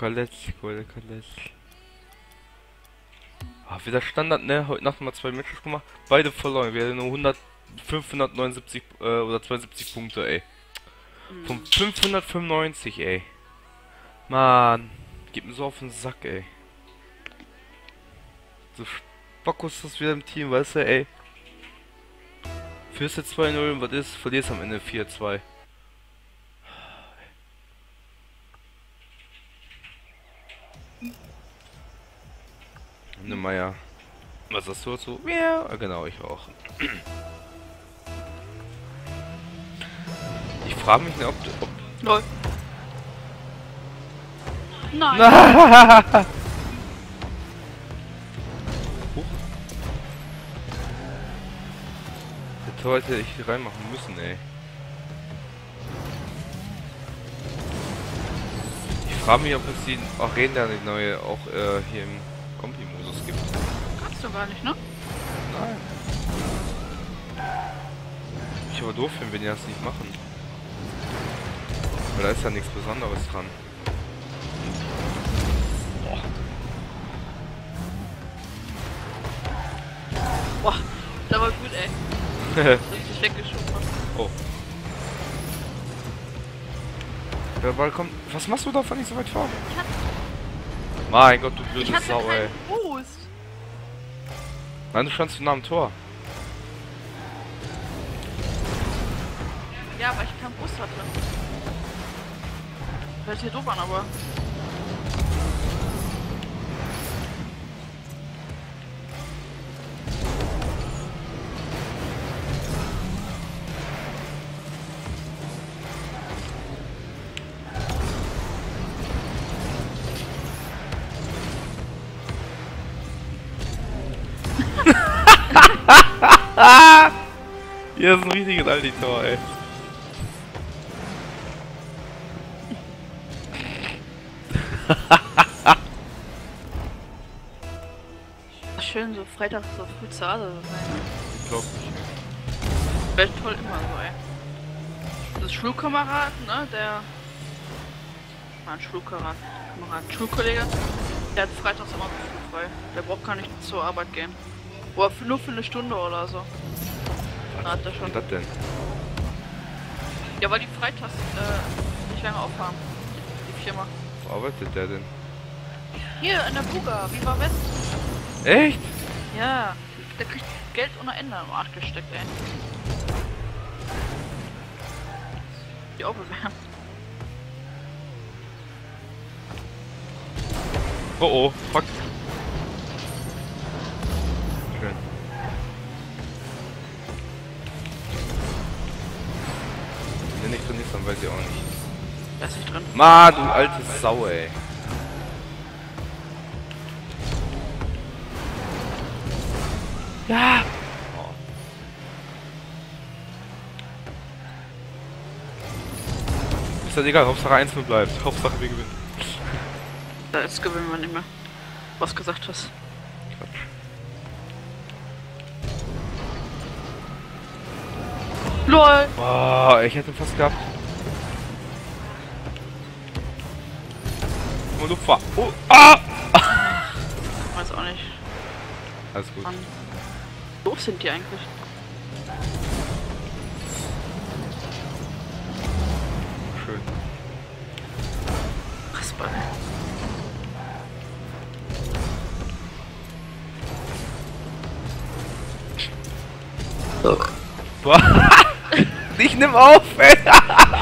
Der Kaletschko. Ah, wieder Standard, ne? Heute Nacht mal zwei Matches gemacht. Beide verloren. Wir hatten nur 100, 579 äh, oder 72 Punkte, ey. Von 595, ey. Mann. Gib mir so auf den Sack, ey. So Spackos ist das wieder im Team, weißt du, ey. Führst du 2-0 und was ist? Verlierst am Ende 4-2. Ne Meier. Was hast du dazu? Ja, genau, ich auch. Ich frage mich nicht, ob, ob Lol. Nein. Huch. Tor hätte ich reinmachen müssen, ey. Frage mich, ob es die Arena, die neue, auch äh, hier im Kompi-Modus gibt. Kannst du gar nicht, ne? Nein. Ich aber doof finden, wenn die das nicht machen. Weil da ist ja nichts Besonderes dran. Boah, das war gut, ey. Dich weggeschoben oh. Der Ball kommt. Was machst du da von nicht so weit vor? Ich hatte, Mein Gott, du ich blöde hatte Sau, ey. Boost. Nein, du standst nah am Tor. Ja, weil ich keinen Boost hatte. Hört hier doof an, aber. Hier ist ein richtiges Aldi-Tor, ey. Schön, so Freitag so früh zu Hause sein. Ich glaub nicht. Wäre toll immer so, ey. Das Schulkamerad, ne, der. Mein Schulkamerad, Kamerad, Schulkollege, der hat freitags immer so früh frei. Der braucht gar nicht zur Arbeit gehen. Für, nur für eine Stunde oder so. Da hat er Was schon. das denn? Ja, weil die freitags äh, nicht lange aufhaben. Die Firma. Wo arbeitet der denn? Hier in der Buga, Viva West. Echt? Ja, der kriegt Geld ohne Ende im Arsch gesteckt, ey. Die auch bewerben. Oh oh, fuck. Dann weiß ich auch nicht. Da ist nicht drin. Ma, du alte Sau, ey. Ja! Oh. Ist das egal, Hauptsache 1 nur bleibt. Hauptsache wir gewinnen. Da ist gewinnen wir nicht mehr. Was gesagt hast. LOL! Boah, ich hätte fast gehabt. Und du fahr. Oh, ah! Weiß auch nicht. Alles gut. Mann. Doof sind die eigentlich. Schön. Rasper. Boah. Ich nimm auf, ey.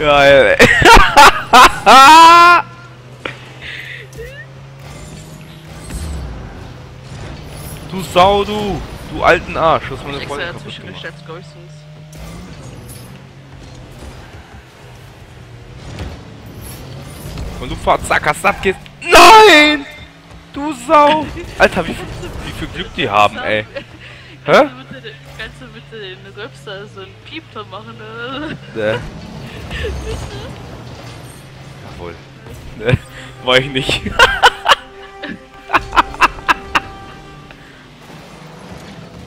Geil, ey. Du Sau, du. Du alten Arsch. Du hast meine Freundin kaputt gemacht. ich, sonst. Und du zack, gehst. Nein! Du Sau! Alter, wie viel, wie viel Glück die haben, ey. Hä? Kannst du bitte, den Röpster so einen Piepton machen, ne? Ne. Jawohl. Ne, war ich nicht.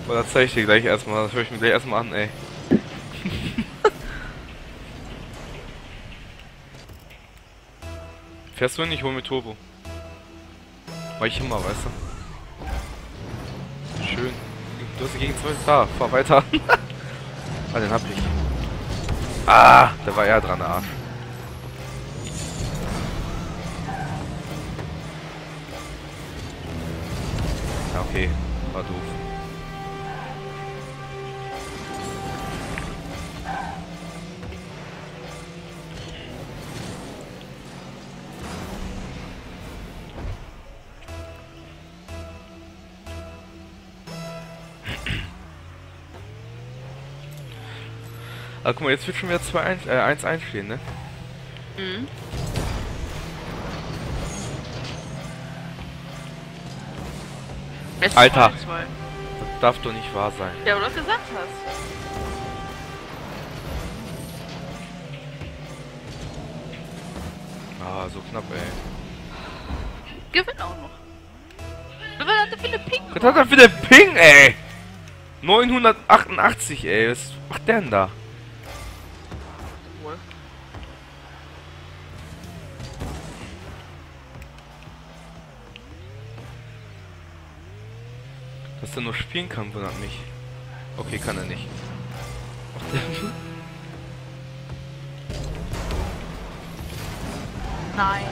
Aber das zeige ich dir gleich erstmal. Das höre ich mir gleich erstmal an, ey. Fährst du nicht? Hol mir Turbo. Mach ich immer, weißt du? Schön. Du hast die gegen zwei. Da, fahr weiter. ah, den hab ich. Ah, der war eher dran, Arsch. Okay. War doof. Ah, guck mal, jetzt wird schon wieder 2-1 äh, 1-1 stehen, ne? Mhm. Jetzt Alter. 2-2. Das darf doch nicht wahr sein. Ja, aber du gesagt hast. Ah, so knapp, ey. Gewinn auch noch. Was hat der für eine Ping? Was hat er für den Ping, ey? 988, ey. Was macht der denn da? Er nur spielen kann, wundert mich. Okay, kann er nicht. Nein.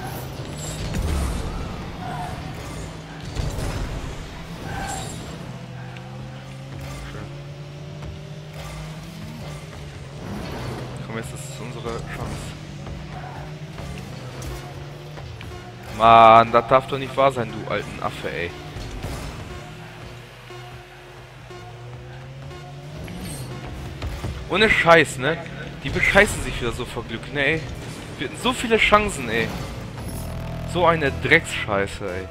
Schön. Komm, jetzt ist es unsere Chance. Mann, das darf doch nicht wahr sein, du alten Affe, ey. Ohne Scheiß, ne? Die bescheißen sich wieder so vor Glück, ne, ey. Wir hatten so viele Chancen, ey. So eine Drecksscheiße, ey.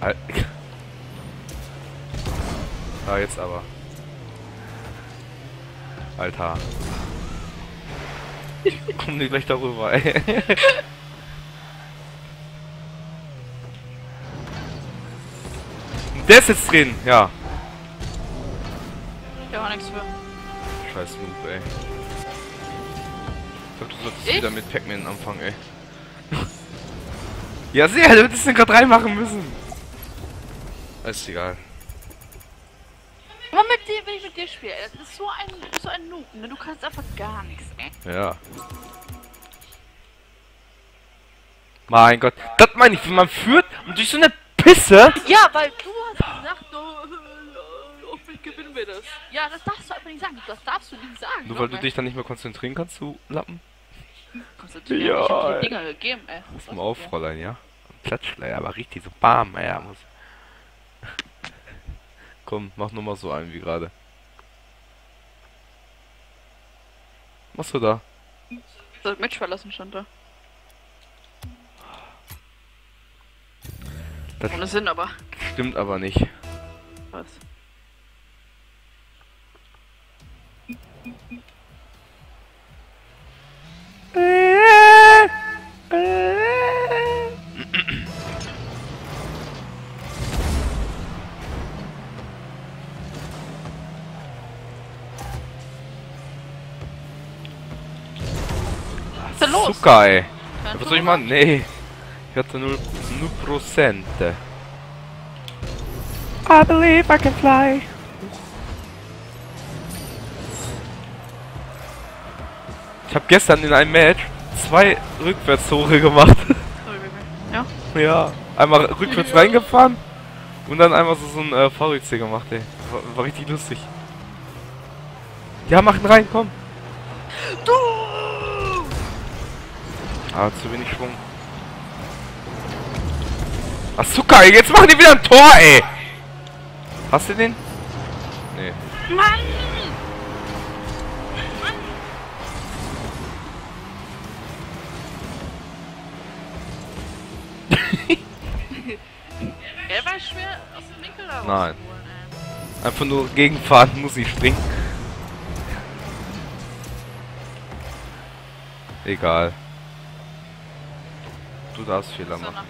Al ah, jetzt aber. Alter. Kommen die gleich darüber, ey. Der ist jetzt drin, ja. Der war nichts für. Scheiß Noob, ey. Ich glaub, du solltest Ich? wieder mit Pac-Man anfangen, ey. ja, sehr, du hättest den gerade reinmachen müssen. Ist egal. Aber mit dir, wenn ich mit dir spiele, das ist so ein, so ein Noob, ne? Du kannst einfach gar nichts, ey. Ja. Mein Gott. Das meine ich, wenn man führt und durch so eine Pisse. Ja, weil du das. Ja, das darfst du einfach nicht sagen. Das darfst du nicht sagen. Nur weil du mir. dich dann nicht mehr konzentrieren kannst, du Lappen. Konzentrieren, Ja, Ich hab ey. die Dinger gegeben, ey. Pass mal auf, Fräulein, ja? Klatschleier, aber richtig so bam, ja, muss. Komm, mach nur mal so einen wie gerade. Machst du da? Soll Match verlassen, stand da. Das Ohne Sinn, aber. stimmt aber nicht. Was? Zucker, ey. Kein Was soll ich machen? Nee. Ich hatte 0, 0%. I believe I can fly. Ich habe gestern in einem Match zwei Rückwärtstore gemacht. Ja? ja. Einmal rückwärts reingefahren und dann einmal so, so ein äh, VXC gemacht, ey. War, war richtig lustig. Ja, mach ihn rein, komm. Du! Ah, zu wenig Schwung. Ey, jetzt machen die wieder ein Tor, ey! Hast du den? Nee. Mann! Er war schwer aus dem Winkel da Nein. Einfach nur gegenfahren, muss ich springen. Egal. Du darfst Fehler machen.